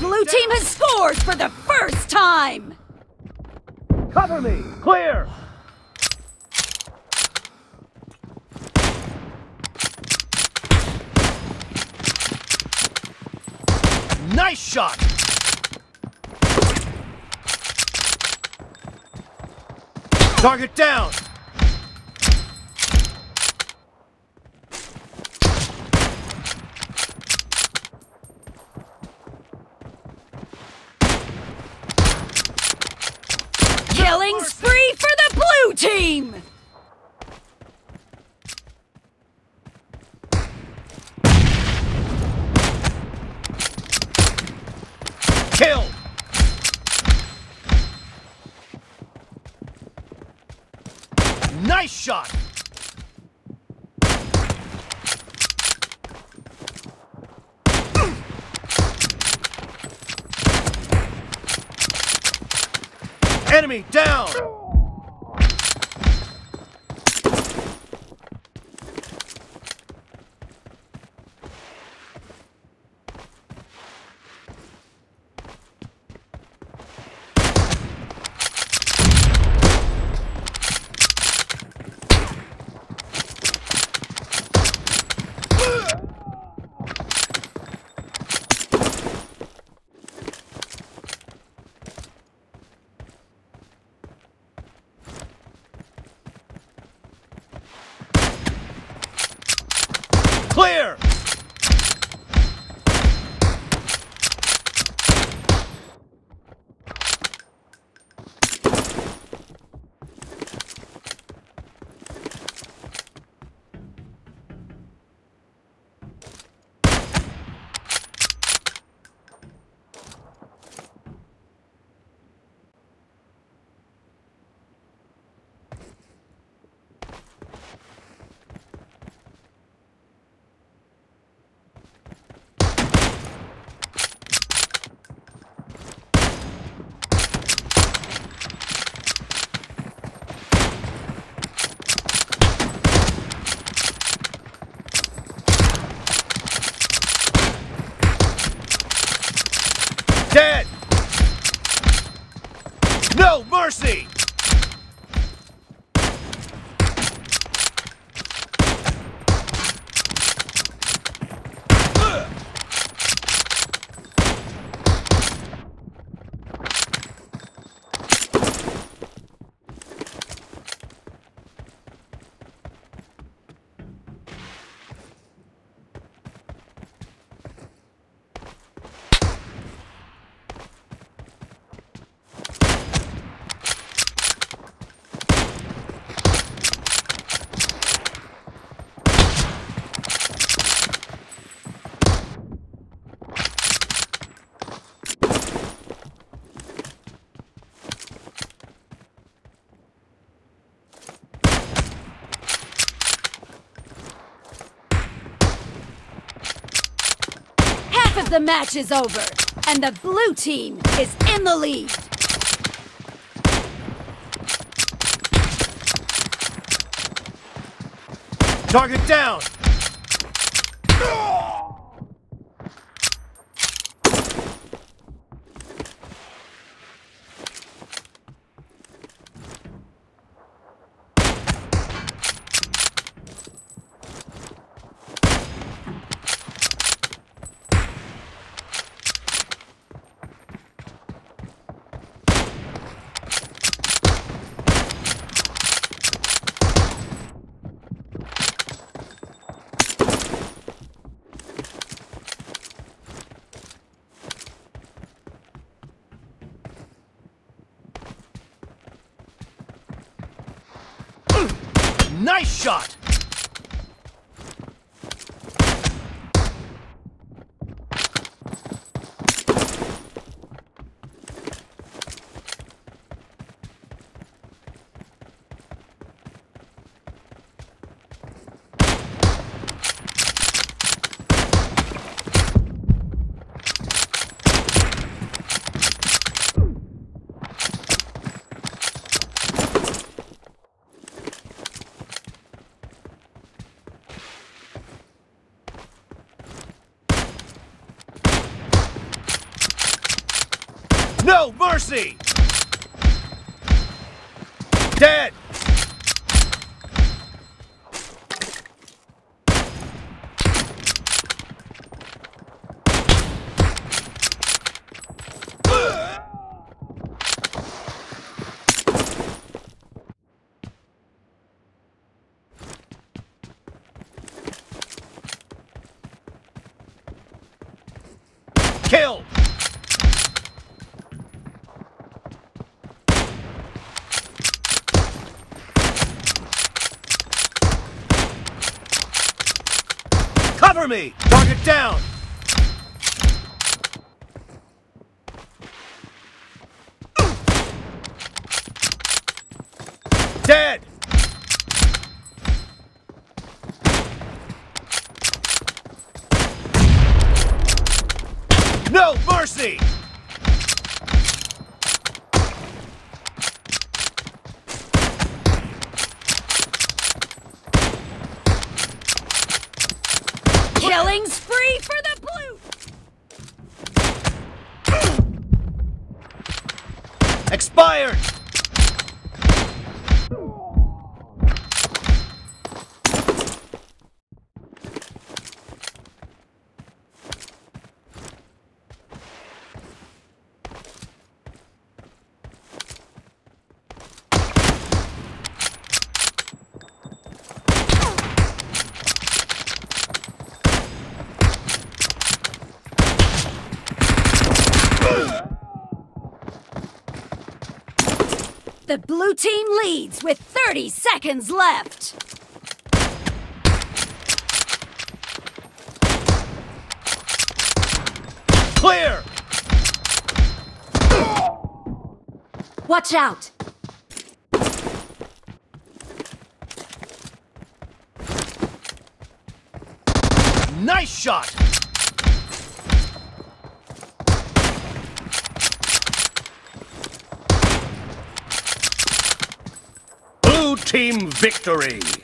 Blue team has scored for the first time! Cover me! Clear! Nice shot! Target down! Killing spree for the blue team! Kill! Nice shot! Enemy down! Clear! Dead! No mercy! The match is over, and the blue team is in the lead. Target down! Nice shot! No mercy! Dead! Kill! Me! Target down! Dead! No mercy! Killing spree for the blue. Expired! The blue team leads with 30 seconds left. Clear! Watch out. Nice shot! Blue team victory!